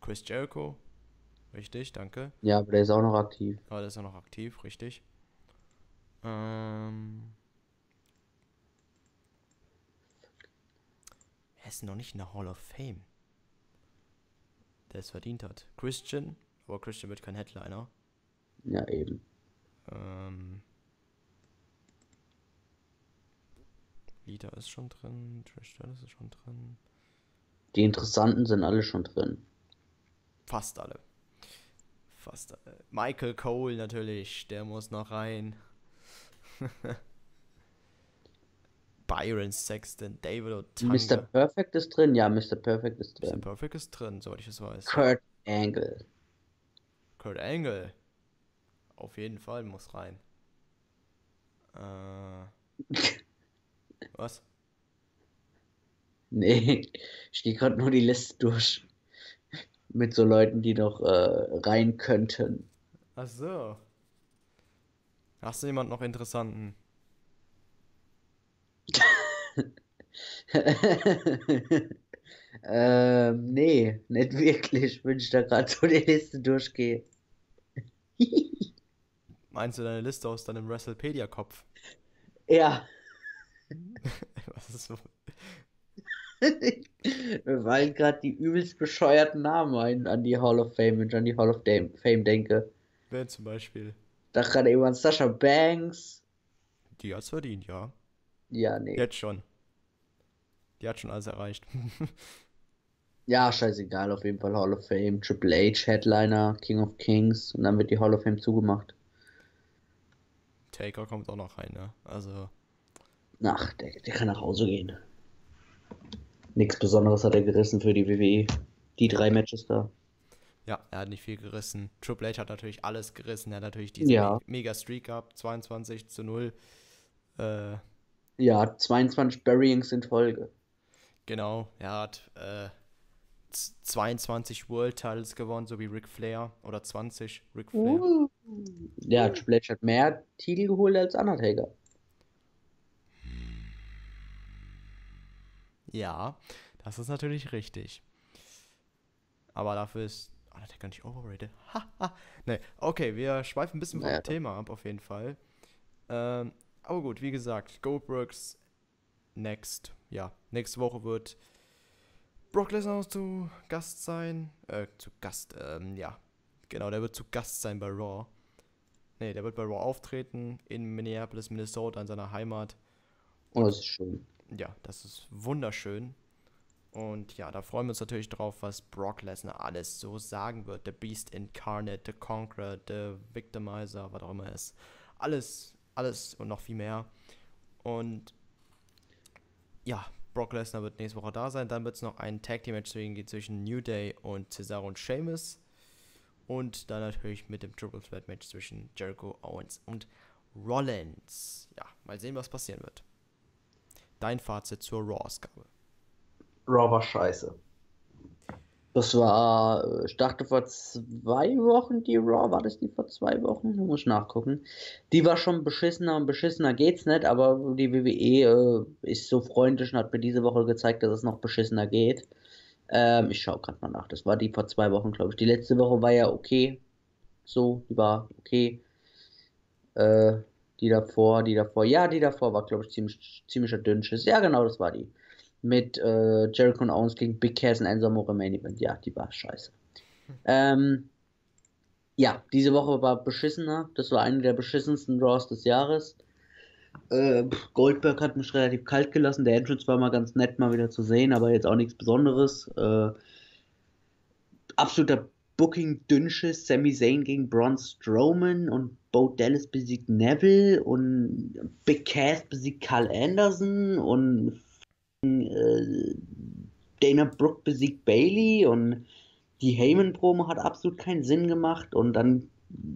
Chris Jericho. Richtig, danke. Ja, aber der ist auch noch aktiv. Aber der ist auch noch aktiv, richtig. Ähm. Er ist noch nicht in der Hall of Fame. Der es verdient hat. Christian, aber Christian wird kein Headliner. Ja, eben. Ähm. Lita ist schon drin, Trish Stratus ist schon drin. Die interessanten sind alle schon drin. Fast alle. Fast alle. Michael Cole natürlich, der muss noch rein. Byron Sexton, David Otunga. Mr. Perfect ist drin, ja, Mr. Perfect ist drin. Mr. Perfect ist drin, soweit ich es weiß. Kurt Angle. Kurt Angle. Auf jeden Fall muss rein. Äh. Was? Nee, ich gehe gerade nur die Liste durch. Mit so Leuten, die noch äh, rein könnten. Ach so. Hast du jemand noch interessanten? ähm, nee, nicht wirklich, wenn ich da gerade so die Liste durchgehe. Meinst du deine Liste aus deinem WrestlePedia-Kopf? Ja. Was ist so? Mir fallen gerade die übelst bescheuerten Namen ein an die Hall of Fame, wenn ich an die Hall of Fame denke. Wer zum Beispiel? Da gerade eben an Sasha Banks. Die hat's verdient, ja. Ja, nee. Jetzt schon. Die hat schon alles erreicht. ja, scheißegal, auf jeden Fall Hall of Fame, Triple H, Headliner, King of Kings und dann wird die Hall of Fame zugemacht. Taker kommt auch noch rein, ne? Also. Ach, der, der kann nach Hause gehen. Nichts Besonderes hat er gerissen für die WWE. Die drei Matches da. Ja, er hat nicht viel gerissen. Triple H hat natürlich alles gerissen. Er hat natürlich diesen ja. Mega Streak gehabt, 22 zu 0. Äh, ja, 22 Buryings in Folge. Genau, er hat äh, 22 World Titles gewonnen, so wie Ric Flair. Oder 20 Ric Flair. Uh. Ja, Triple H hat mehr Titel geholt als Undertaker. Ja, das ist natürlich richtig. Aber dafür ist Undertaker nicht overrated. Haha. ne, okay, wir schweifen ein bisschen vom naja, Thema ab, auf jeden Fall. Ähm, aber gut, wie gesagt, Goldbergs next, ja, nächste Woche wird Brock Lesnar zu Gast sein. Äh, zu Gast, ähm, ja. Genau, der wird zu Gast sein bei Raw. Ne, der wird bei Raw auftreten in Minneapolis, Minnesota, in seiner Heimat. Und, oh, das ist schön. Ja, das ist wunderschön. Und ja, da freuen wir uns natürlich drauf, was Brock Lesnar alles so sagen wird. The Beast Incarnate, The Conqueror, The Victimizer, was auch immer es ist. Alles, alles und noch viel mehr. Und ja, Brock Lesnar wird nächste Woche da sein. Dann wird es noch ein Tag Team Match zwischen New Day und Cesaro und Sheamus. Und dann natürlich mit dem Triple Threat Match zwischen Jericho, Owens und Rollins. Ja, mal sehen, was passieren wird. Dein Fazit zur Raw-Ausgabe. Raw war scheiße. Das war, ich dachte vor zwei Wochen die Raw, war das die vor zwei Wochen? Da muss ich nachgucken. Die war schon beschissener und beschissener geht's nicht, aber die WWE äh, ist so freundlich und hat mir diese Woche gezeigt, dass es noch beschissener geht. Ähm, ich schaue gerade mal nach. Das war die vor zwei Wochen, glaube ich. Die letzte Woche war ja okay. So, die war okay. Äh, die davor, die davor, ja, die davor war, glaube ich, ziemlich, ziemlicher Dünnschiss. Ja, genau, das war die. Mit äh, Jericho und Owens gegen Big Cass und Enzo Amore Main Event. Ja, die war scheiße. Ähm, ja, diese Woche war beschissener. Das war eine der beschissensten Draws des Jahres. Äh, Goldberg hat mich relativ kalt gelassen. Der Entrance war mal ganz nett, mal wieder zu sehen, aber jetzt auch nichts Besonderes. Äh, absoluter Booking-Dünnschiss. Sami Zayn gegen Braun Strowman und Bo Dallas besiegt Neville und Big Cass besiegt Carl Anderson und äh, Dana Brooke besiegt Bailey und die Heyman-Promo hat absolut keinen Sinn gemacht und dann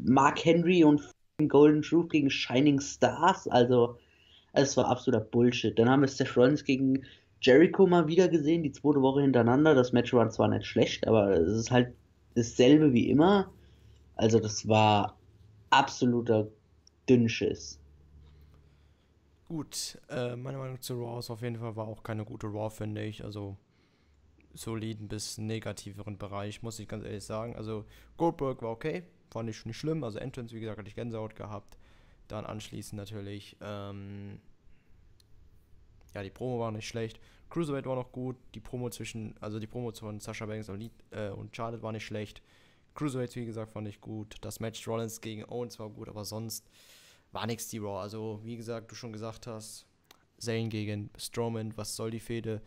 Mark Henry und Golden Truth gegen Shining Stars, also Es war absoluter Bullshit. Dann haben wir Seth Rollins gegen Jericho mal wieder gesehen, die zweite Woche hintereinander. Das Match war zwar nicht schlecht, aber es ist halt dasselbe wie immer. Also das war absoluter Dünnschiss. Gut, äh, meine Meinung zu Raw ist auf jeden Fall war auch keine gute Raw, finde ich. Also soliden bis negativeren Bereich, muss ich ganz ehrlich sagen. Also Goldberg war okay, fand ich nicht schlimm. Also Entrance, wie gesagt, hatte ich Gänsehaut gehabt. Dann anschließend natürlich, ähm, ja, die Promo war nicht schlecht. Cruiserweight war noch gut. Die Promo zwischen, also die Promo von Sasha Banks und, äh, und Charlotte war nicht schlecht. Cruiserweight, wie gesagt, fand ich gut. Das Match Rollins gegen Owens war gut, aber sonst war nichts die Raw. Also, wie gesagt, du schon gesagt hast, Zane gegen Strowman, was soll die Fehde?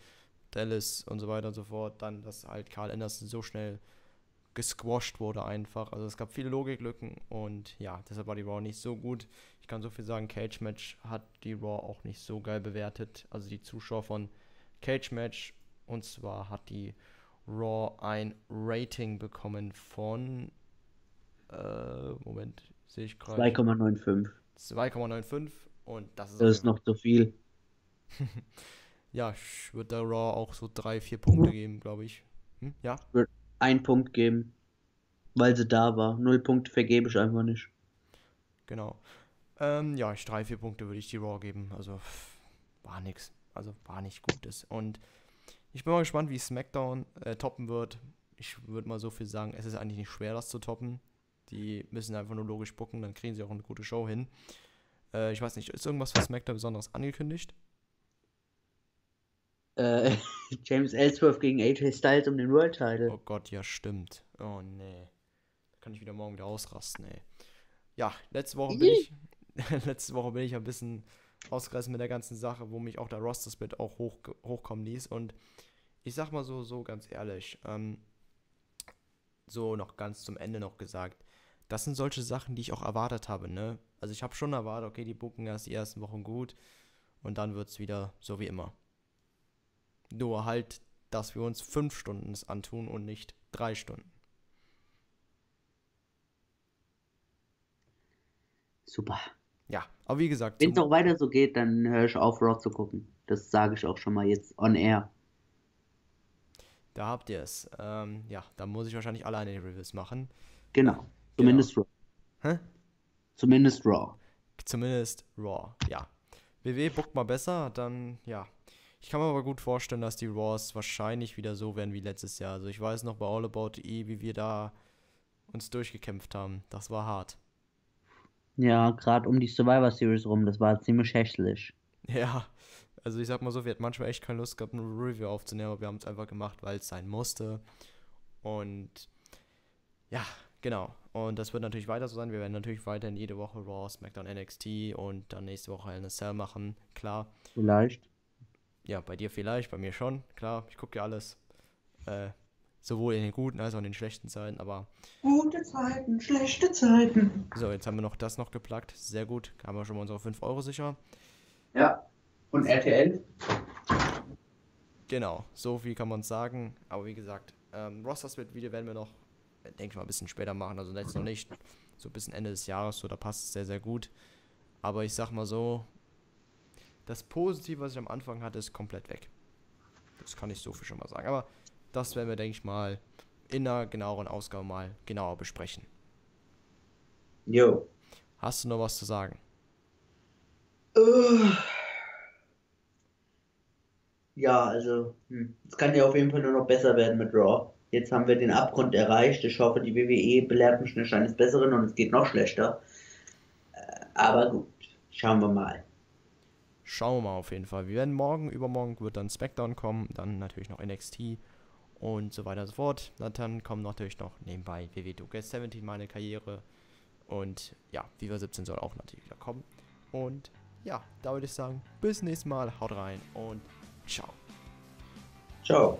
Dallas und so weiter und so fort. Dann, dass halt Carl Anderson so schnell gesquashed wurde einfach. Also es gab viele Logiklücken und ja, deshalb war die Raw nicht so gut. Ich kann so viel sagen, Cage Match hat die Raw auch nicht so geil bewertet. Also die Zuschauer von Cage Match und zwar hat die Raw ein Rating bekommen von äh, Moment, sehe ich gerade 2,95. 2,95 und das ist, Das ist noch zu viel. ja, ich würde der Raw auch so drei, vier Punkte geben, glaube ich. Hm? Ja, Ein Punkt geben, weil sie da war. Null Punkte vergebe ich einfach nicht. genau. Ähm, ja, ich drei, vier Punkte würde ich die Raw geben. Also war nix. Also war nicht Gutes. Und ich bin mal gespannt, wie SmackDown äh, toppen wird. Ich würde mal so viel sagen, es ist eigentlich nicht schwer, das zu toppen. Die müssen einfach nur logisch bucken, dann kriegen sie auch eine gute Show hin. Äh, ich weiß nicht, ist irgendwas für SmackDown Besonderes angekündigt? Äh, James Ellsworth gegen AJ Styles um den World Title. Oh Gott, ja, stimmt. Oh nee. Da kann ich wieder morgen wieder ausrasten, ey. Ja, letzte Woche bin ich. letzte Woche bin ich ein bisschen ausgerissen mit der ganzen Sache, wo mich auch der Roster-Split auch hoch, hochkommen ließ. Und ich sag mal so, so ganz ehrlich, ähm, so noch ganz zum Ende noch gesagt, das sind solche Sachen, die ich auch erwartet habe, ne? Also ich habe schon erwartet, okay, die bucken erst die ersten Wochen gut und dann wird es wieder so wie immer. Nur halt, dass wir uns fünf Stunden es antun und nicht drei Stunden. Super. Ja, aber wie gesagt, Wenn es auch weiter so geht, dann höre ich auf, Raw zu gucken. Das sage ich auch schon mal jetzt on air. da habt ihr es. Ähm, ja, da muss ich wahrscheinlich alleine die Reviews machen. Genau. Zumindest Raw. Hä? Zumindest Raw. Zumindest Raw, ja. WWE buckt mal besser, dann, ja. Ich kann mir aber gut vorstellen, dass die Raws wahrscheinlich wieder so werden wie letztes Jahr. Also ich weiß noch bei All About E, wie wir da uns durchgekämpft haben. Das war hart. Ja, gerade um die Survivor Series rum, das war ziemlich hässlich. Ja, also ich sag mal so, wir hatten manchmal echt keine Lust gehabt, eine Review aufzunehmen, aber wir haben es einfach gemacht, weil es sein musste. Und ja, genau. Und das wird natürlich weiter so sein. Wir werden natürlich weiterhin jede Woche Raw, SmackDown, NXT und dann nächste Woche Cell machen. Klar. Vielleicht. Ja, bei dir vielleicht, bei mir schon. Klar, ich gucke ja alles. Äh, sowohl in den guten als auch in den schlechten Zeiten. Aber Gute Zeiten, schlechte Zeiten. so, jetzt haben wir noch das noch geplagt. Sehr gut. Haben wir schon mal unsere 5 Euro sicher. Ja. Und RTL? Genau, so viel kann man sagen. Aber wie gesagt, ähm, Roster-Split-Video werden wir noch, denke ich mal, ein bisschen später machen. Also jetzt noch nicht. So bis Ende des Jahres, so da passt es sehr, sehr gut. Aber ich sag mal so, das Positive, was ich am Anfang hatte, ist komplett weg. Das kann ich so viel schon mal sagen. Aber das werden wir, denke ich mal, in einer genaueren Ausgabe mal genauer besprechen. Jo. Hast du noch was zu sagen? Äh. Ja, also, hm. es kann ja auf jeden Fall nur noch besser werden mit Raw. Jetzt haben wir den Abgrund erreicht. Ich hoffe, die WWE belehrt mich nicht eines Besseren und es geht noch schlechter. Äh, Aber gut, schauen wir mal. Schauen wir mal auf jeden Fall. Wir werden morgen, übermorgen wird dann SmackDown kommen, dann natürlich noch NXT und so weiter und so fort. Und dann kommen natürlich noch nebenbei WW 17 meine Karriere und ja, Viva 17 soll auch natürlich wieder kommen. Und ja, da würde ich sagen, bis nächstes Mal, haut rein und ciao. Ciao.